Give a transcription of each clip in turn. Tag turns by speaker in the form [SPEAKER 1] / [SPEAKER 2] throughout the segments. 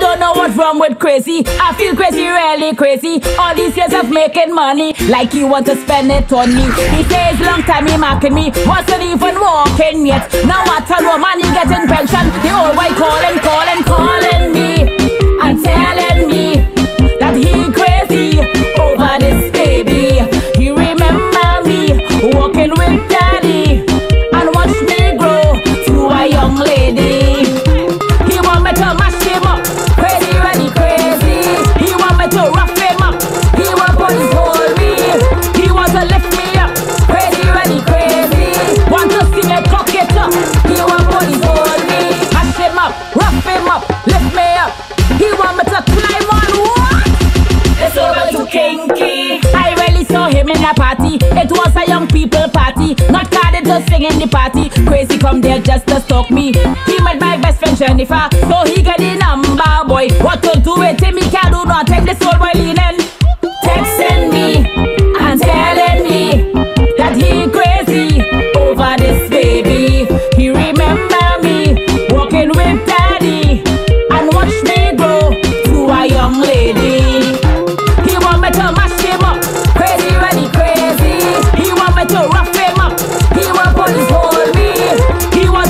[SPEAKER 1] don't know what's wrong with crazy. I feel crazy, really crazy. All these years of making money, like you want to spend it on me. He says long time he marking me, wasn't even walking yet. Now I tell woman he getting pension. The old boy calling, calling, calling kinky. I really saw him in a party. It was a young people party. Not carded to sing in the party. Crazy come there just to stalk me. He met my best friend Jennifer. So he got the number, boy. What to do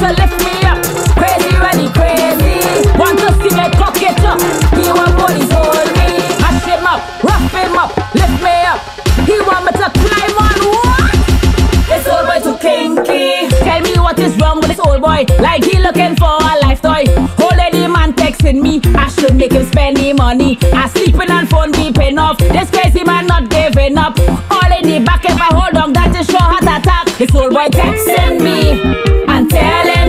[SPEAKER 1] Lift me up, crazy, ready, crazy. Want to see me cock it up. He want him up, up, lift me up. He want me to climb on what? Old boy kinky. Tell me what is wrong with this old boy. Like he looking for a life toy. Man texting me. I should make him spend the money. I sleeping on phone beeping off. This crazy man not giving up. This old boy texting me and telling me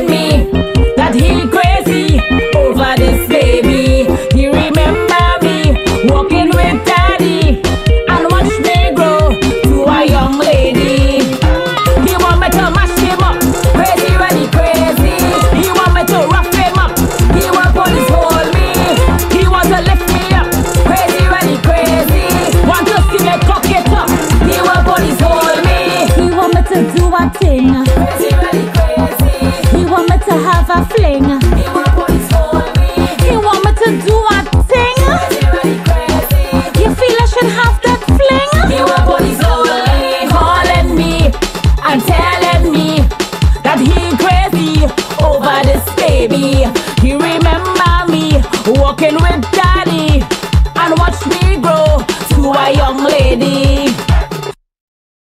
[SPEAKER 1] to
[SPEAKER 2] have a fling.
[SPEAKER 1] He want me.
[SPEAKER 2] To do a thing. You feel I should have that fling?
[SPEAKER 1] He want hold me, calling me and telling me that he crazy over this baby. He remember me walking with